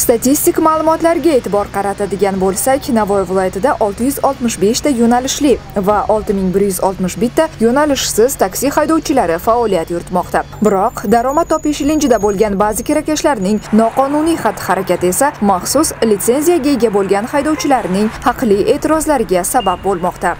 Statistik ma'lumotlarga e'tibor qaratadigan bo'lsak, Navoiy viloyatida 665 ta yo'nalishli va 6161 ta yo'nalishsiz taksi haydovchilari faoliyat yuritmoqda. Biroq daromad topish ilinjida bo'lgan ba'zi kirakashlarning noqonuniy xatti-harakati esa maxsus litsenziyaga ega bo'lgan haydovchilarning haqli e'tirozlariga sabab bo'lmoqda.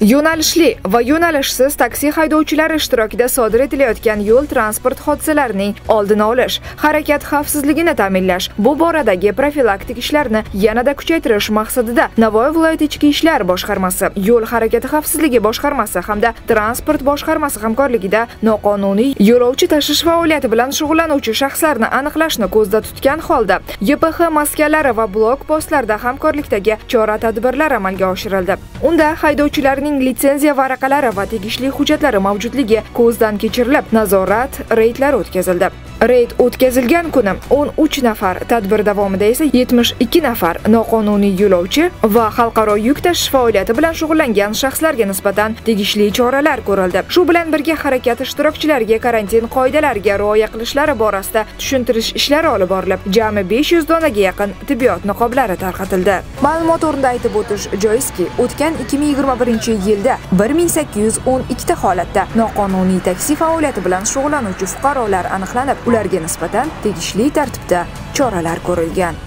Yo'nalishli va yo'nalishsiz taksi haydovchilari ishtirokida sodir etilayotgan yo'l transport hodisalarining oldini olish harakat xavfsizligini ta'minlash bu boradagi profilaktik ishlarni yanada kuchaytirish maqsadida navoiy viloyati ichki ishlar boshqarmasi yo'l harakati xavfsizligi boshqarmasi hamda transport boshqarmasi hamkorligida noqonuniy yo'lovchi tashish faoliyati bilan shug'ullanuvchi shaxslarni aniqlashni ko'zda tutgan holda ypx maskanlari va blok postlarda hamkorlikdagi chora tadbirlar amalga oshirildi. Unda haydovchilarning ularning litsenziya varaqalari va tegishli hujjatlari mavjudligi ko'zdan kechirilib nazorat reydlari o'tkazildi. Reyd o'tkazilgan kuni 13 nafar tadbir davomida esa 72 nafar noqonuniy yo'lovchi va xalqaro yuk tashish faoliyati bilan shug'ullangan shaxslarga nisbatan tegishli choralar ko'rildi. Shu bilan birga harakat ishtirokchilariga karantin qoidalariga rioya qilishlari borasida tushuntirish ishlari olib borilib jami 500 donaga yaqin tibbiyot niqoblari tarqatildi. Ma'lumot o'rnida aytib o'tish joizki o'tgan 2021 yilda 1812 ta holatda noqonuniy taksi faoliyati bilan shug'ullanuvchi fuqarolar aniqlanib ularga nisbatan tegishli tartibda choralar ko'rilgan.